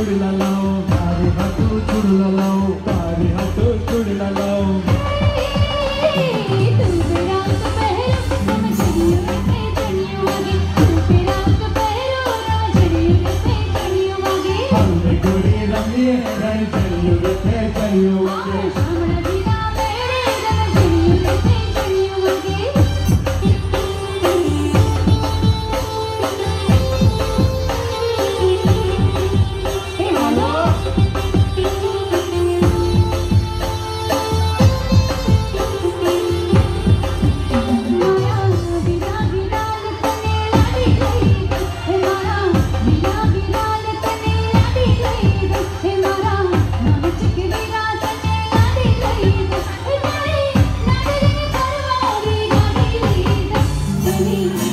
चुड़ लाओ तारे हाथों चुड़ लाओ तारे हाथों चुड़ लाओ हमने गोरी रमी है। चलियो थे चलियो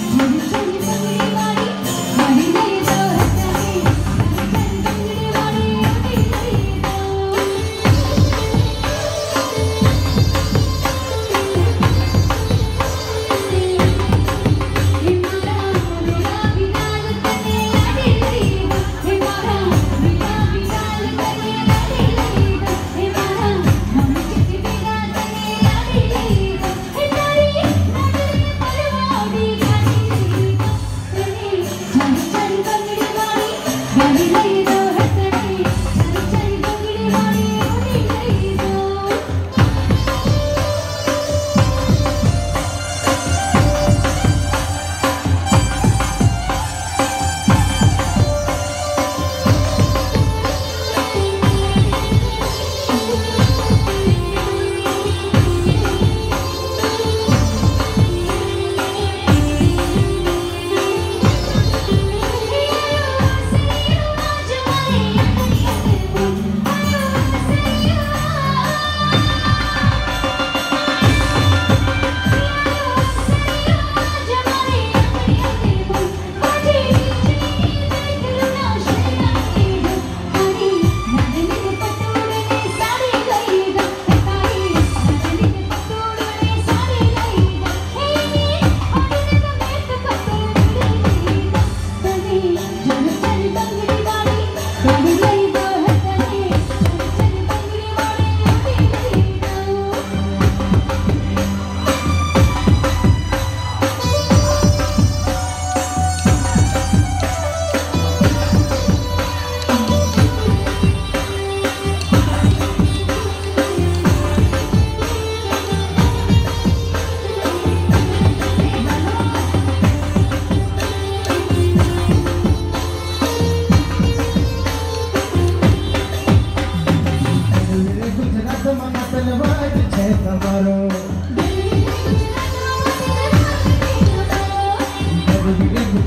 我 的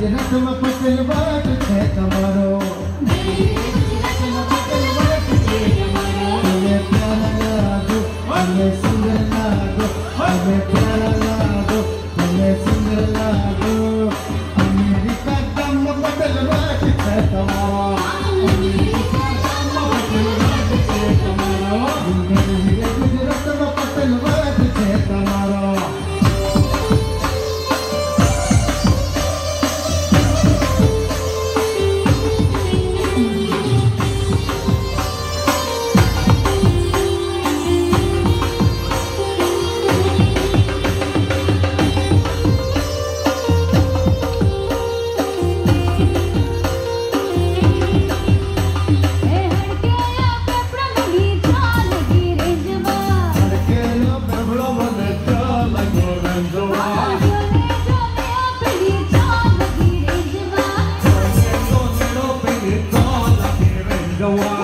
गुजरात में पटेल बाट छे तमारो हमें प्यारा लागो, हमें सुंदर लागो, हमें प्यारा लागो, हमें सुंदर लागो। अमेरिका दम पटेल बाट छे तमारो don't want